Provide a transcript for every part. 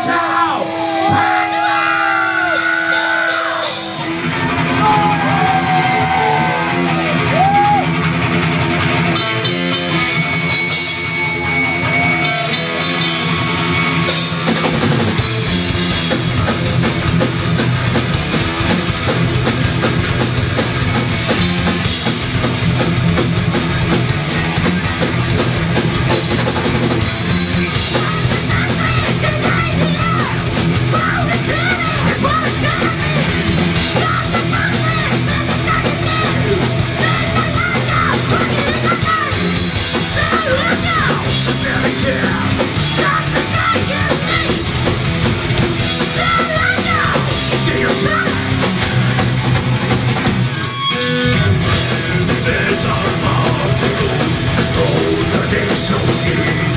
Cha-cha!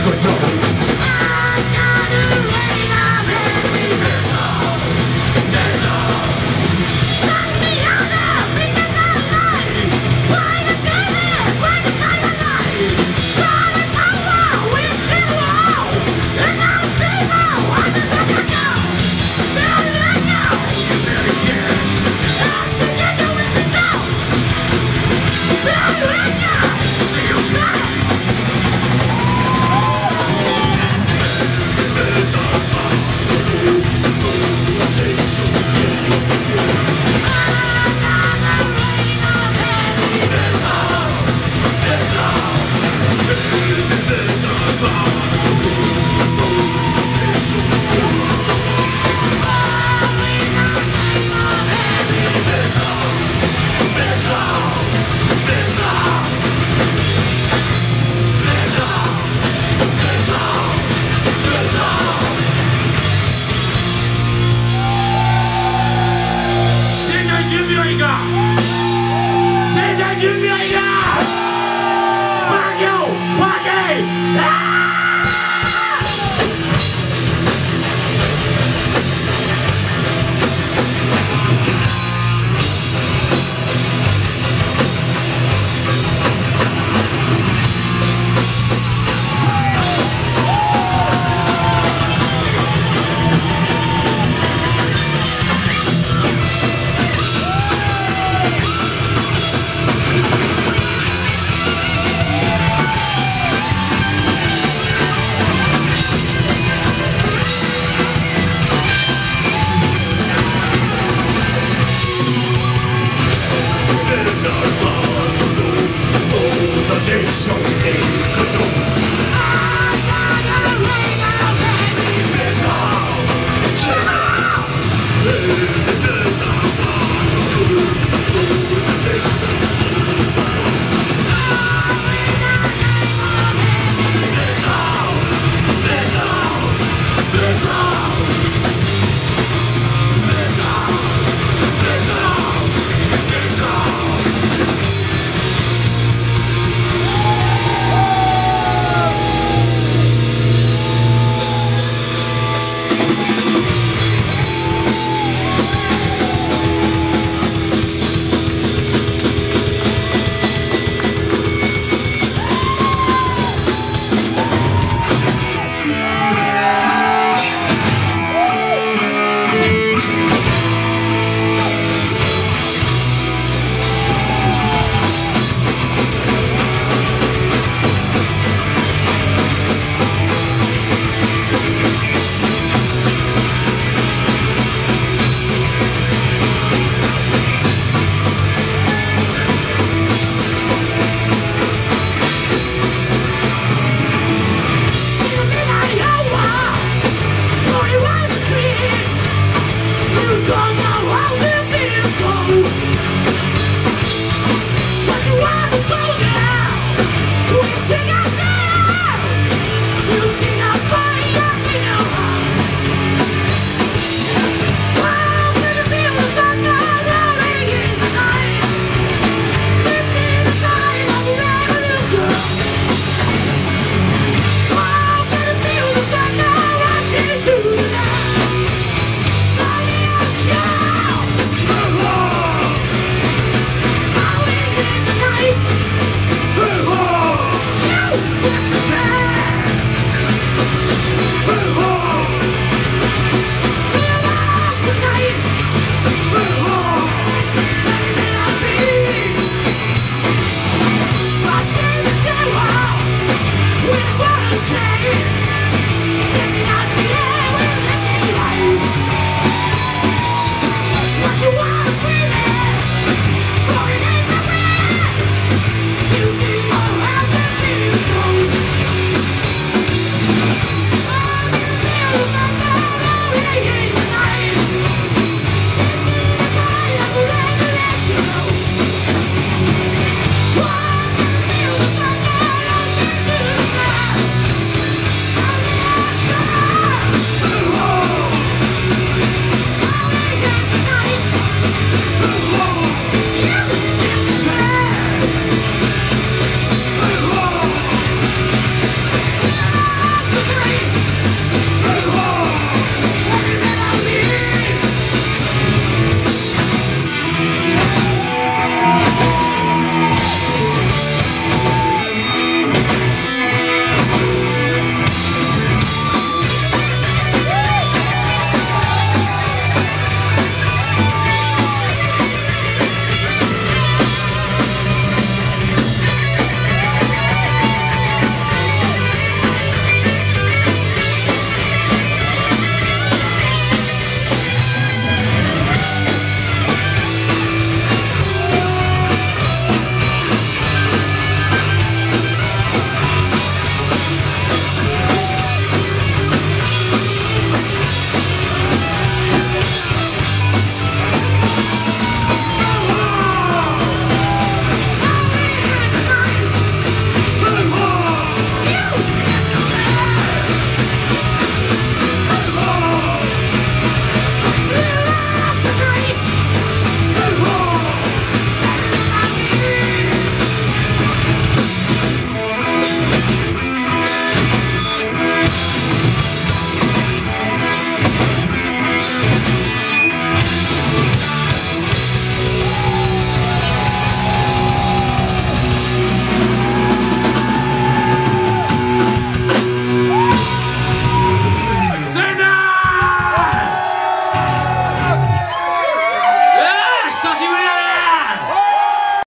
good job. are